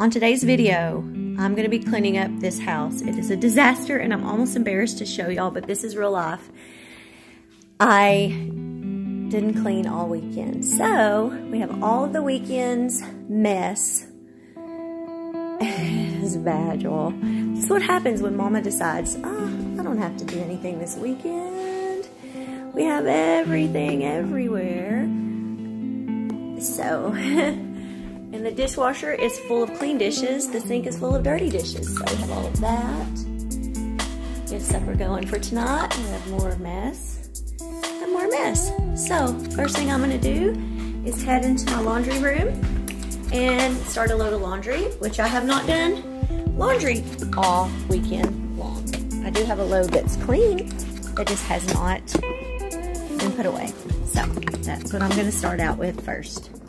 On today's video, I'm going to be cleaning up this house. It is a disaster and I'm almost embarrassed to show y'all, but this is real life. I didn't clean all weekend. So we have all of the weekend's mess. it's bad, y'all. This is what happens when mama decides, oh, I don't have to do anything this weekend. We have everything everywhere. So, and the dishwasher is full of clean dishes. The sink is full of dirty dishes. So we have all of that. Get supper going for tonight. We have more mess and more mess. So, first thing I'm gonna do is head into my laundry room and start a load of laundry, which I have not done laundry all weekend long. I do have a load that's clean that just has not been put away. So that's what I'm gonna start out with first.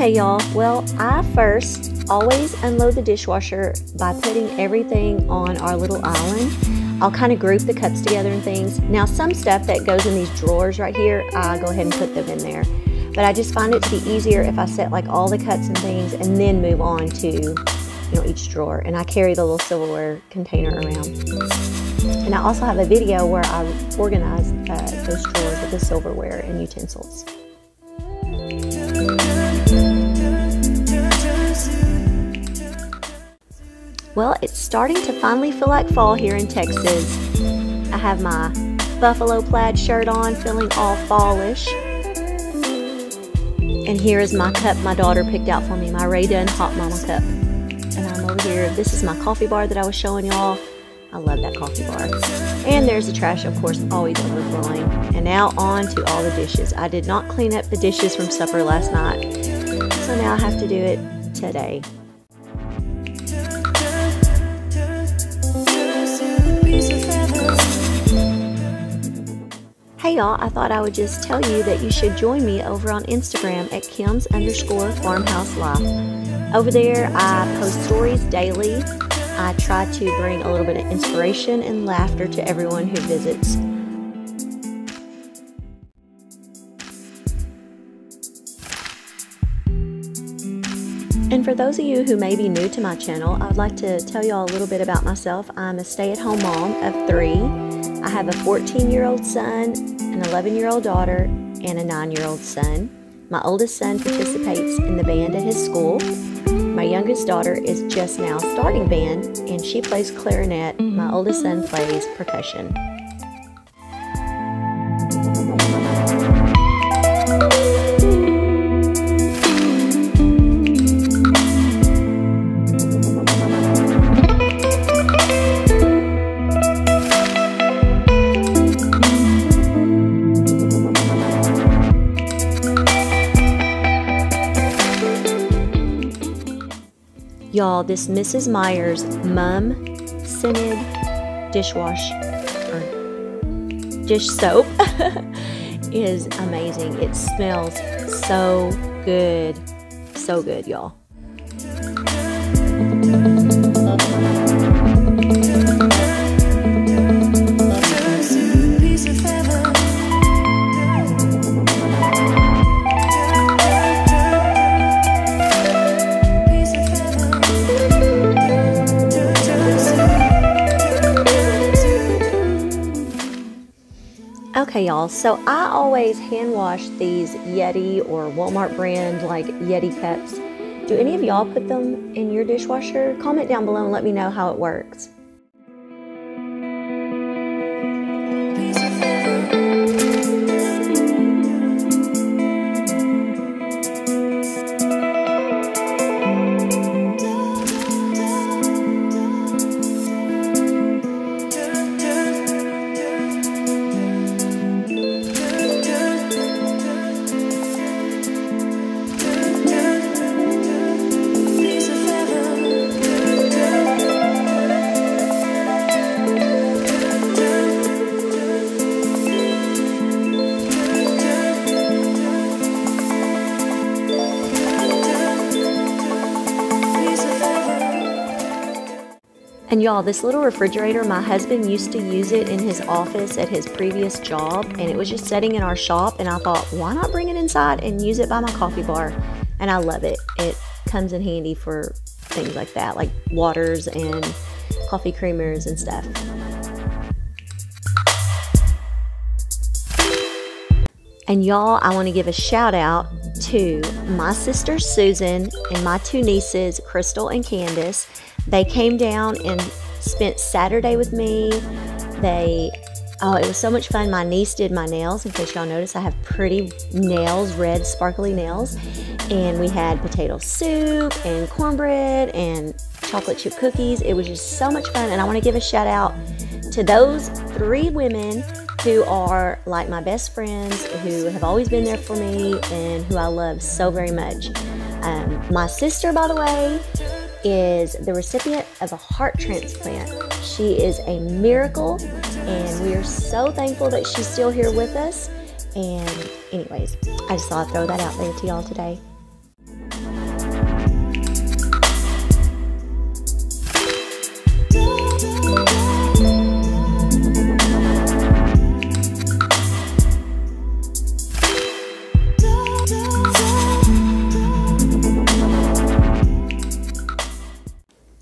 Okay, y'all. Well, I first always unload the dishwasher by putting everything on our little island. I'll kind of group the cups together and things. Now, some stuff that goes in these drawers right here, I go ahead and put them in there. But I just find it to be easier if I set like all the cups and things and then move on to, you know, each drawer. And I carry the little silverware container around. And I also have a video where I organize uh, those drawers with the silverware and utensils. Well, it's starting to finally feel like fall here in Texas. I have my buffalo plaid shirt on, feeling all fallish. And here is my cup my daughter picked out for me, my Rae Dunn Hot Mama cup. And I'm over here, this is my coffee bar that I was showing y'all. I love that coffee bar. And there's the trash, of course, always overflowing. And now on to all the dishes. I did not clean up the dishes from supper last night. So now I have to do it today. Hey y'all, I thought I would just tell you that you should join me over on Instagram at Kim's underscore farmhouse life. Over there, I post stories daily. I try to bring a little bit of inspiration and laughter to everyone who visits. And for those of you who may be new to my channel, I'd like to tell y'all a little bit about myself. I'm a stay-at-home mom of three. I have a 14-year-old son, an 11-year-old daughter, and a 9-year-old son. My oldest son participates in the band at his school. My youngest daughter is just now starting band, and she plays clarinet. My oldest son plays percussion. Y'all, this Mrs. Meyer's Mum Scented Dishwash or dish soap is amazing. It smells so good. So good, y'all. Okay, y'all, so I always hand wash these Yeti or Walmart brand like Yeti cups. Do any of y'all put them in your dishwasher? Comment down below and let me know how it works. And y'all, this little refrigerator, my husband used to use it in his office at his previous job, and it was just sitting in our shop. And I thought, why not bring it inside and use it by my coffee bar? And I love it. It comes in handy for things like that, like waters and coffee creamers and stuff. And y'all, I want to give a shout out to my sister Susan and my two nieces, Crystal and Candace. They came down and spent Saturday with me. They, oh, it was so much fun. My niece did my nails. In case y'all notice, I have pretty nails, red, sparkly nails. And we had potato soup and cornbread and chocolate chip cookies. It was just so much fun. And I want to give a shout out to those three women who are like my best friends, who have always been there for me, and who I love so very much. Um, my sister, by the way, is the recipient of a heart transplant. She is a miracle, and we are so thankful that she's still here with us. And, anyways, I just thought I'd throw that out there to y'all today.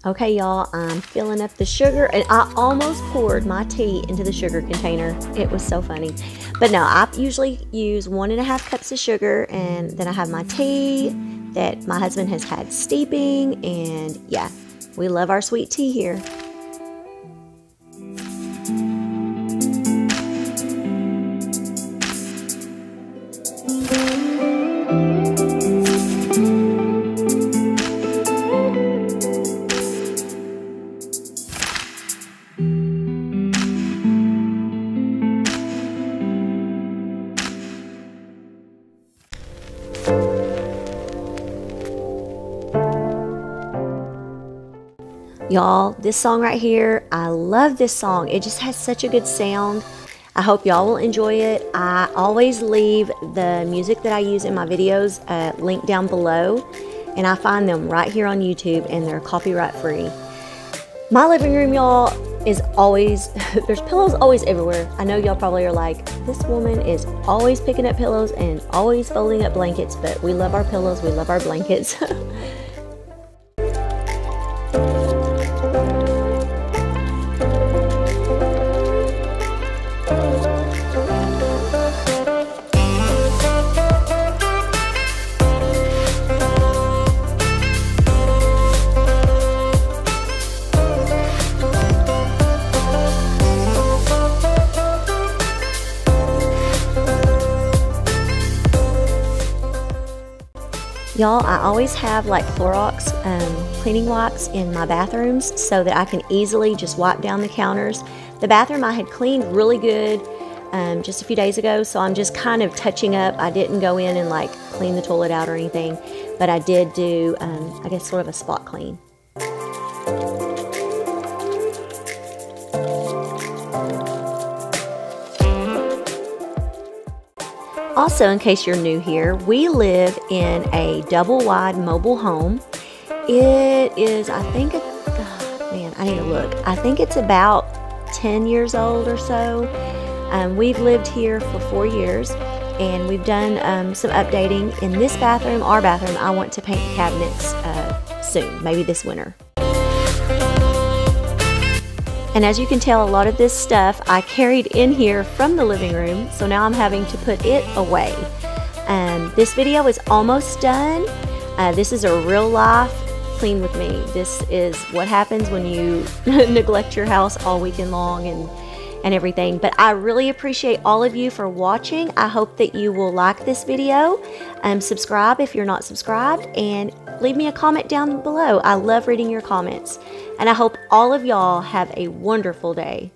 Okay, y'all, I'm filling up the sugar, and I almost poured my tea into the sugar container. It was so funny. But no, I usually use one and a half cups of sugar, and then I have my tea that my husband has had steeping, and yeah, we love our sweet tea here. Y'all, this song right here, I love this song. It just has such a good sound. I hope y'all will enjoy it. I always leave the music that I use in my videos uh, linked down below, and I find them right here on YouTube, and they're copyright free. My living room, y'all, is always, there's pillows always everywhere. I know y'all probably are like, this woman is always picking up pillows and always folding up blankets, but we love our pillows, we love our blankets. Y'all, I always have like Clorox um, cleaning wipes in my bathrooms so that I can easily just wipe down the counters. The bathroom I had cleaned really good um, just a few days ago, so I'm just kind of touching up. I didn't go in and like clean the toilet out or anything, but I did do, um, I guess, sort of a spot clean. Also, in case you're new here, we live in a double wide mobile home. It is, I think, oh, man, I need to look. I think it's about 10 years old or so. Um, we've lived here for four years and we've done um, some updating. In this bathroom, our bathroom, I want to paint the cabinets uh, soon, maybe this winter. And as you can tell, a lot of this stuff I carried in here from the living room, so now I'm having to put it away. Um, this video is almost done. Uh, this is a real life clean with me. This is what happens when you neglect your house all weekend long and and everything. But I really appreciate all of you for watching. I hope that you will like this video, um, subscribe if you're not subscribed, and leave me a comment down below. I love reading your comments. And I hope all of y'all have a wonderful day.